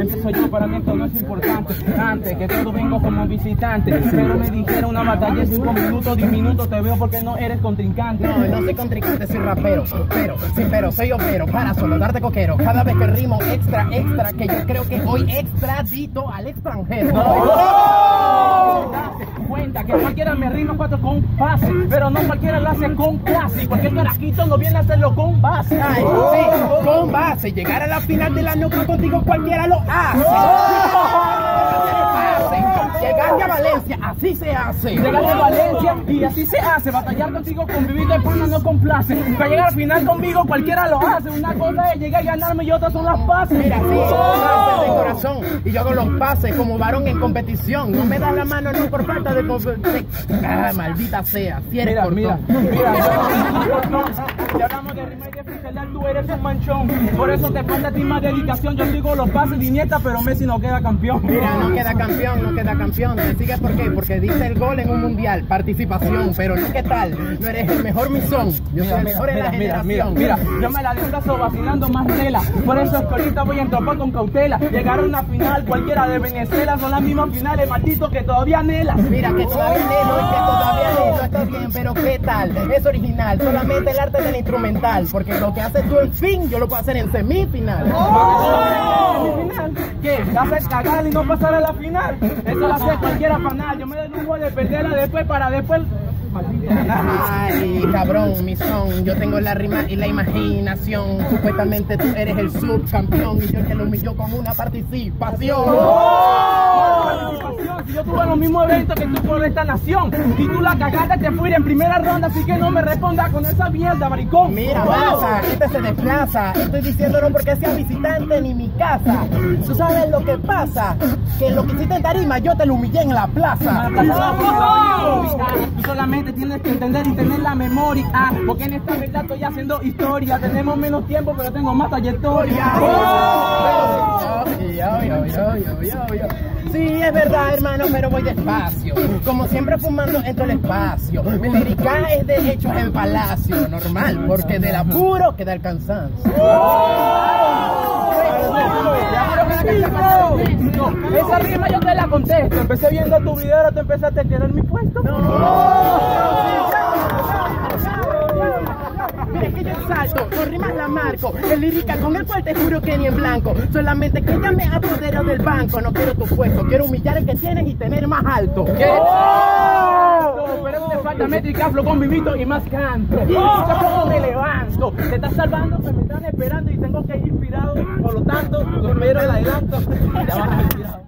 Empiezo yo, para mí esto no es importante. Antes que todo vengo como visitante. Pero me dijeron una batalla de cinco minutos, diez minutos. Te veo porque no eres contrincante. No, no soy contrincante, soy rapero. Pero, sí, pero soy opero. Para solo darte coquero. Cada vez que rimo extra, extra, que yo creo que hoy extradito al extranjero. Cuenta que cualquiera me rima cuatro con base, pero no cualquiera lo hace con clase. Cualquier carajito no viene a hacerlo con base. Ay, sí, con base. Llegar a la final del año contigo cualquiera lo hace. A Valencia, así se hace. Llegar a Valencia y así se hace. Batallar contigo, convivir de pana no complace. Para llegar al final conmigo cualquiera lo hace. Una cosa es llegar y ganarme y otra son las pases. Mira, sí, pases de corazón. Y yo hago los pases como varón en competición. No me das la mano no por falta de... Ah, maldita sea, si eres Mira, mira, mira. Ya hablamos de rima y de freestylear, tú eres un manchón. Por eso te falta a ti más dedicación. Yo sigo los pases de nieta, pero Messi no queda campeón. Mira, no queda campeón, no queda campeón. ¿Te sigues por qué? Porque dice el gol en un mundial, participación, pero no qué tal. No eres el mejor misón. Yo soy el mejor en la mira, mira, generación. mira, yo me la desplazo vacilando más tela. Por eso es que ahorita voy a entropar con cautela. Llegar a una final, cualquiera de Venezuela, son las mismas finales, maldito que todavía anhelas. Mira, que todavía anhelo y que todavía anhelo está bien, pero ¿qué tal? Es original, solamente el arte del instrumental, porque lo que haces tú en fin, yo lo puedo hacer en semifinal. Semifinal, ¿Qué? ¿Haces cagar y no pasar a la final? Eso lo hace cualquiera fanal. Yo me doy lujo de perderla después para después. Ay, cabrón, mi son, yo tengo la rima y la imaginación. Supuestamente tú eres el subcampeón y yo te lo humilló con una participación. participación. Mismos eventos que tú por esta nación y tú la cagaste, te fuiste en primera ronda, así que no me respondas con esa mierda, maricón. Mira, masa, este se desplaza. Estoy diciéndolo porque sea visitante ni mi casa. Tú sabes lo que pasa, que lo que hiciste en tarima yo te lo humillé en la plaza. Tú solamente tienes que entender y tener la memoria, ah, porque en esta verdad estoy haciendo historia. Tenemos menos tiempo, pero tengo más trayectoria. Sí, es verdad, hermano, pero voy despacio. Como siempre fumando en todo el espacio. Mi lírica es de hechos en palacio. Normal, porque del apuro queda el cansancio. Esa rima la contesto. Empecé viendo tu video, ahora te empezaste a querer mi puesto. Mira que yo salto, con rimas la marco. El lírica con el cual te juro que ni en blanco. Solamente que ya me apodero del banco. No quiero tu puesto, quiero humillar el que tienes y tener más alto. ¿Qué? No, pero te falta métrica, flow con vivito y más canto. Yo poco me levanto. Te estás salvando, que me están esperando y tengo que ir inspirado. Por lo tanto, primero el adelanto. Ya vas inspirado.